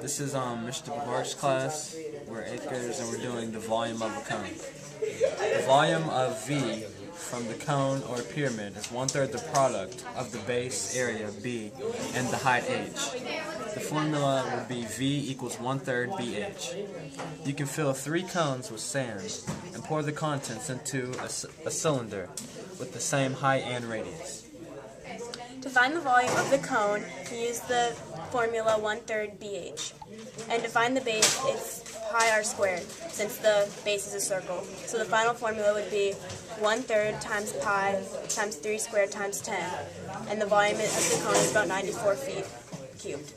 This is um, Mr. Bahoric's class. We're 8th graders and we're doing the volume of a cone. The volume of V from the cone or pyramid is one-third the product of the base area B and the height h. The formula would be V equals one-third BH. You can fill three cones with sand and pour the contents into a, a cylinder with the same height and radius. To find the volume of the cone, use the formula one-third BH. And to find the base, it's pi r squared, since the base is a circle. So the final formula would be one-third times pi times 3 squared times 10. And the volume of the cone is about 94 feet cubed.